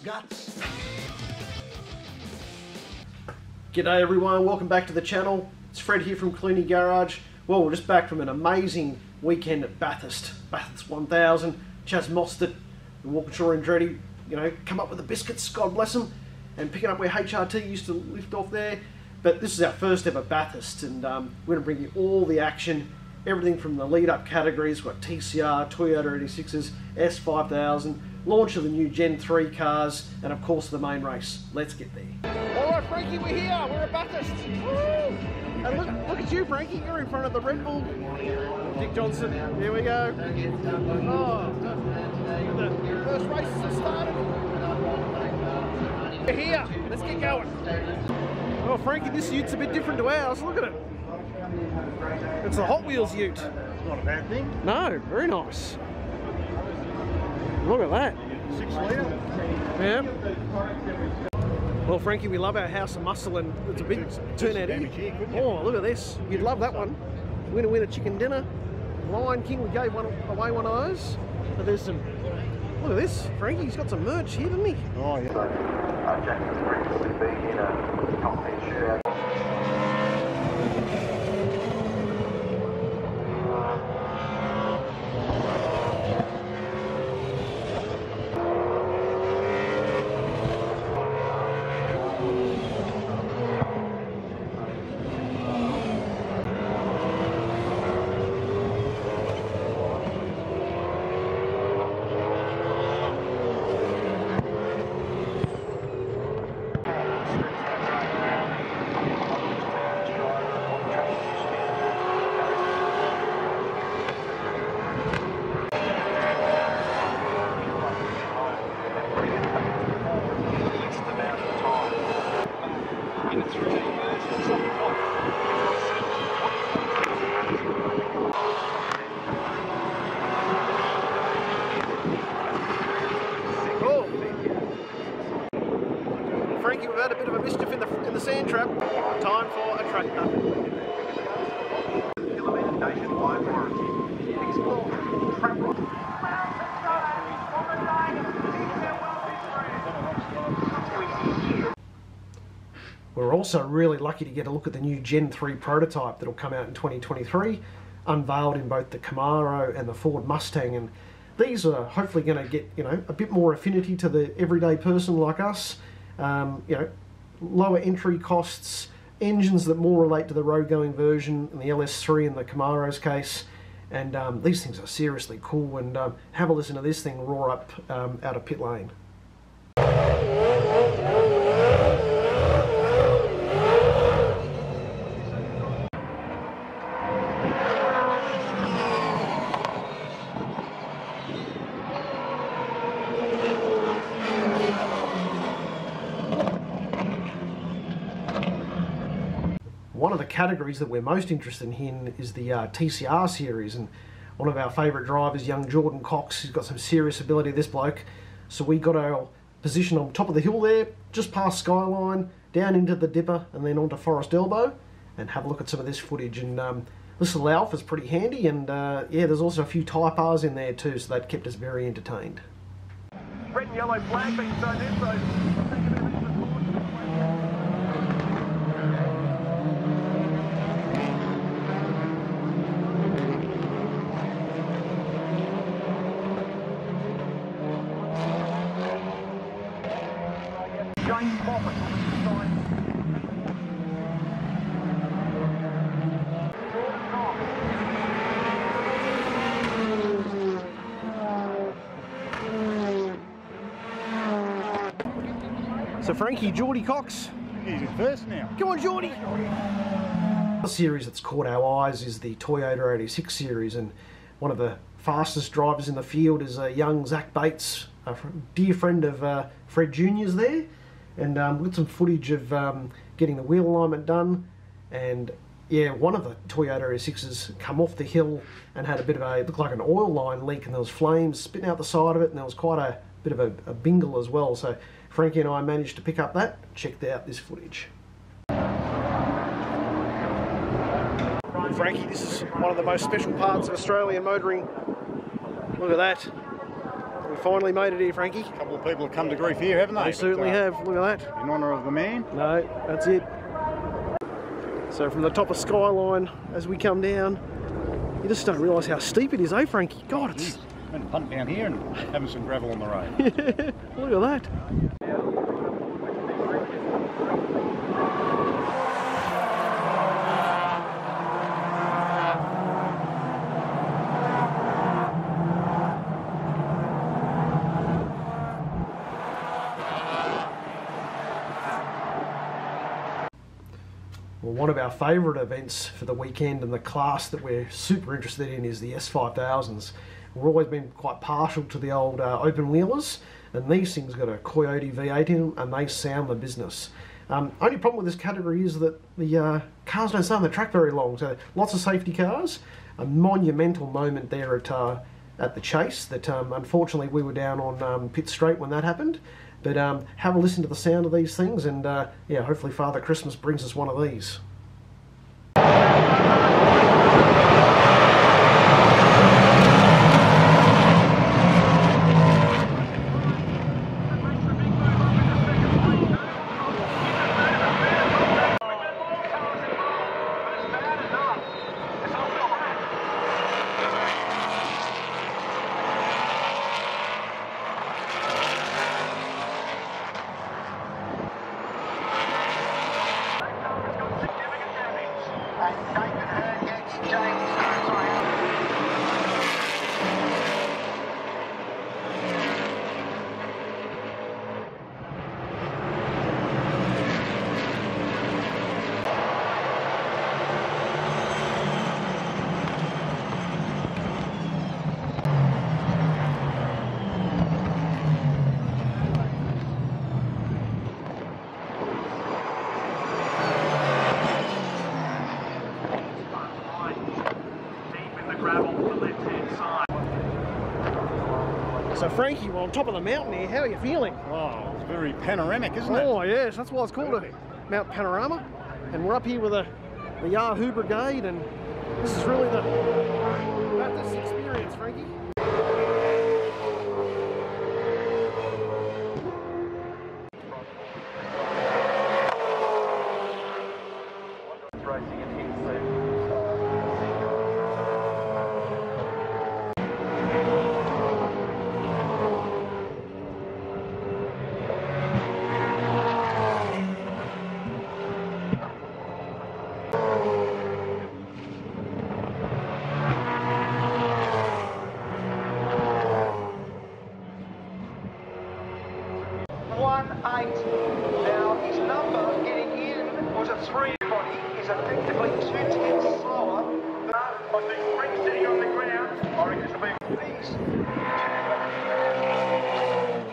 nuts. G'day everyone, welcome back to the channel. It's Fred here from Clunie Garage. Well, we're just back from an amazing weekend at Bathurst. Bathurst 1000, Chaz Mostert, and Walkinshaw Andretti, you know, come up with the biscuits, God bless them, and picking up where HRT used to lift off there. But this is our first ever Bathurst, and um, we're going to bring you all the action, everything from the lead up categories. We've got TCR, Toyota 86s, S5000, launch of the new Gen 3 cars, and of course the main race. Let's get there. All right, Frankie, we're here. We're at Bathurst. Woo! And look, look at you, Frankie. You're in front of the Red Bull. Dick Johnson. Here we go. Oh, the first races have started. We're here. Let's get going. Oh, Frankie, this ute's a bit different to ours. Look at it. It's a Hot Wheels ute. Not a bad thing. No, very nice. Look at that. Six litre. Yeah. Well, Frankie, we love our House of Muscle, and it's a big turnout here. here. Oh, look at this. You'd love that one. We're going to win a chicken dinner. Lion King, we gave one away one of those. But there's some. Look at this. Frankie's got some merch here, doesn't he? Oh, yeah. Uh, Jack has previously been in a cockpit shootout. Oh. Frankie, we've had a bit of a mischief in the in the sand trap. Time for a tractor. We're also really lucky to get a look at the new Gen 3 prototype that'll come out in 2023, unveiled in both the Camaro and the Ford Mustang. And these are hopefully going to get you know a bit more affinity to the everyday person like us. Um, you know, lower entry costs, engines that more relate to the road-going version the LS3 in the Camaro's case. And um, these things are seriously cool. And um, have a listen to this thing roar up um, out of pit lane. One of the categories that we're most interested in is the uh, TCR series, and one of our favourite drivers, young Jordan Cox, he's got some serious ability. This bloke, so we got our position on top of the hill there, just past Skyline, down into the Dipper, and then onto Forest Elbow, and have a look at some of this footage. And um, this little is pretty handy, and uh, yeah, there's also a few Type R's in there too, so that kept us very entertained. Red and yellow flag being thrown in, so. James Moffat on the side. So Frankie, Geordie Cox, He's in first now. Come on, Geordie. The series that's caught our eyes is the Toyota 86 series, and one of the fastest drivers in the field is a young Zach Bates, a dear friend of uh, Fred Junior's there. And um, we've got some footage of um, getting the wheel alignment done, and yeah, one of the Toyota 86s come off the hill and had a bit of a, it looked like an oil line leak, and there was flames spitting out the side of it, and there was quite a bit of a, a bingle as well. So Frankie and I managed to pick up that, checked out this footage. Frankie, this is one of the most special parts of Australian motoring. Look at that. We finally made it here, Frankie. A couple of people have come to grief here, haven't they? They certainly But, uh, have. Look at that. In honour of the man. No, that's it. So from the top of Skyline, as we come down, you just don't realise how steep it is, eh, Frankie? God, it's Been punt down here and having some gravel on the road. look at that. Well, one of our favourite events for the weekend and the class that we're super interested in is the S5000s. We've always been quite partial to the old uh, open wheelers, and these things got a Coyote V8 in them, and they sound the business. Um, only problem with this category is that the uh, cars don't stay on the track very long, so lots of safety cars. A monumental moment there at uh, at the chase that um, unfortunately we were down on um, pit straight when that happened. But um, have a listen to the sound of these things, and uh, yeah, hopefully Father Christmas brings us one of these. Gravel on the left-hand side. So Frankie, we're on top of the mountain here. How are you feeling? Oh, it's very panoramic, isn't it? Oh yes, that's why it's called a Mount Panorama. And we're up here with the, the Yahoo Brigade, and this is really the Bathurst experience, Frankie. Racing in Hinkley. Eight. Now his number getting in was a three body. Is effectively two tenths slower. I think Rick sitting on the ground. I reckon will be these.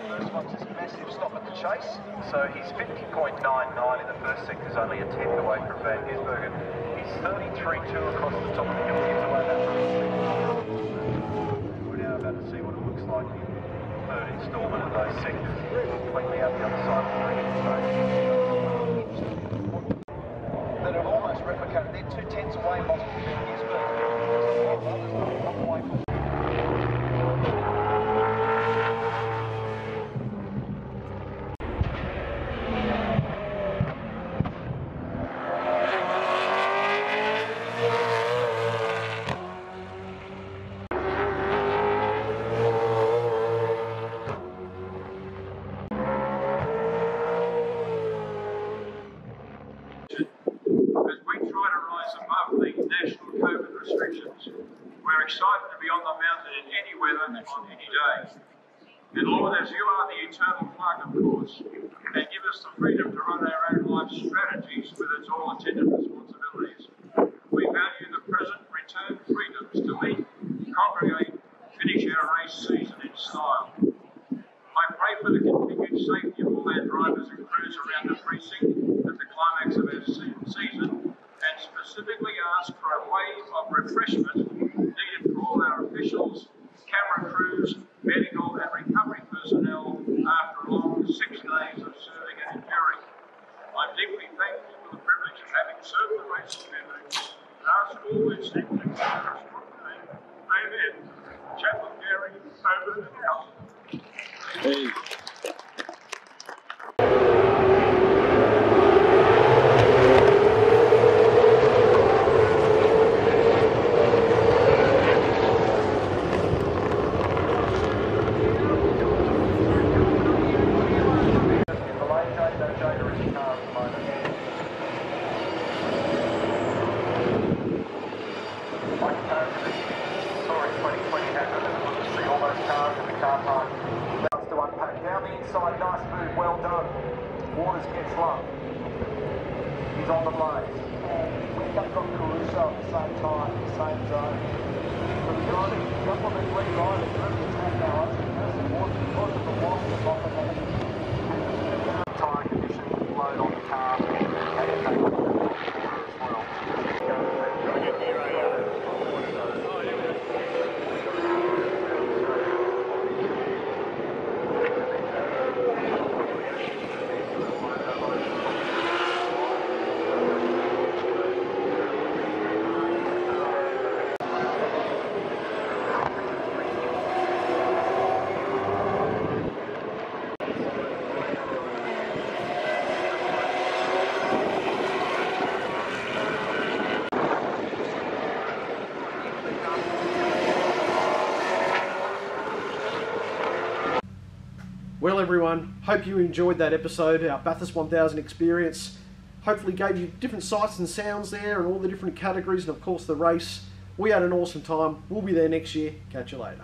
First one's this massive stop at the chase. So he's 50.99 in the first sector, is only a tenth away from Van Gisbergen. He's 33.2 across the top of the hill. Gives away that first. We're now about to see what it looks like in instalment of those sectors. Completely out the other side of the. So, that have almost replicated. They're two tenths away. As we try to rise above the national COVID restrictions, we're excited to be on the mountain in any weather on any day. And Lord, as you are the eternal plug, of course, and give us the freedom to run our own life strategies with its all attendant responsibilities. We value the present return freedoms to meet, congregate, finish our race season in style. I pray for the continued safety of all our drivers and crews around the precinct of our season, and specifically ask for a wave of refreshment needed for all our officials, camera crews, medical and recovery personnel after long six days of serving and enduring. I'm deeply thankful for the privilege of having served the racing memory and ask all these things in Jesus' Amen. Chaplain Gary, over and out. Hey. Malay Jade, no Jade are in the car at the moment. Mike Carrick, sorry, 2020 happened, and we'll see all those cars in the car park. Starts to unpack. Down the inside, nice move, well done. Waters gets low. He's on the blaze. And we've got Caruso at the same time, the same zone. But driving, jump on the three drivers, really attack now. I think Mercer Waters, because of the loss of off the tyre condition, load on the car, and it takes as well. Well, everyone, hope you enjoyed that episode, our Bathurst 1000 experience. Hopefully, gave you different sights and sounds there and all the different categories, and of course, the race. We had an awesome time. We'll be there next year. Catch you later.